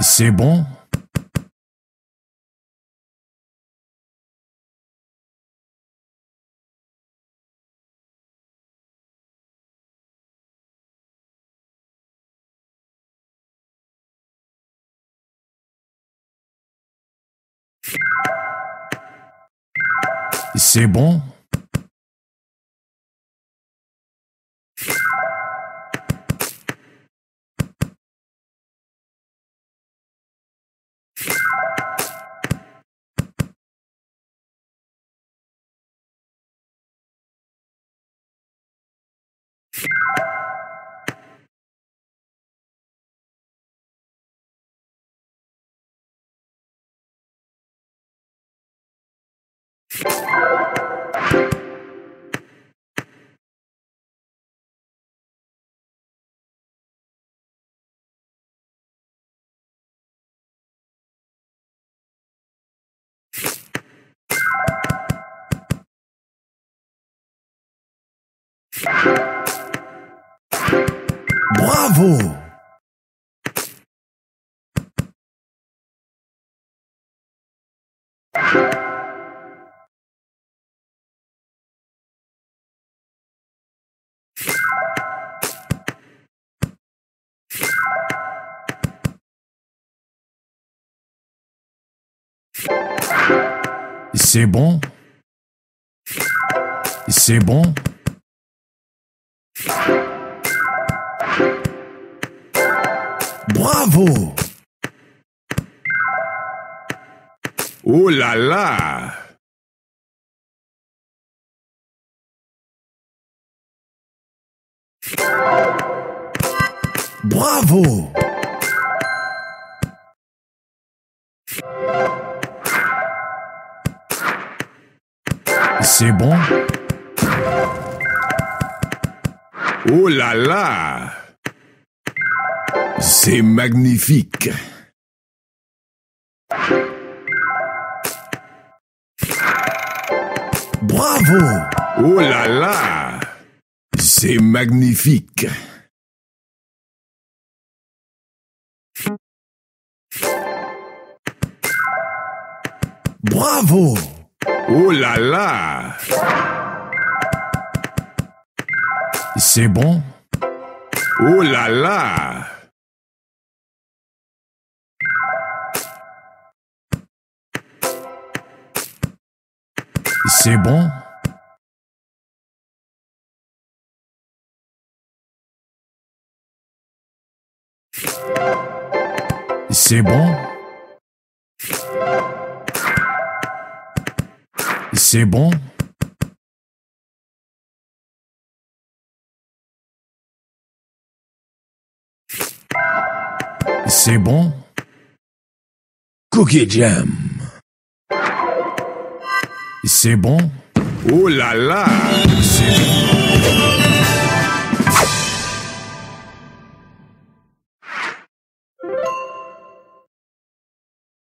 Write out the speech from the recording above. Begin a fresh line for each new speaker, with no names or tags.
C'est bon? C'est bon? Bravo C'est bon. C'est bon. Bravo.
Oh là là.
Bravo C'est bon?
Oh là là! C'est magnifique!
Bravo!
Oh là là! C'est magnifique!
Bravo
Oh là là.
C'est bon.
Oh là là.
C'est bon. C'est bon C'est bon. C'est bon.
Cookie Jam.
C'est bon.
Oh là là.
C'est bon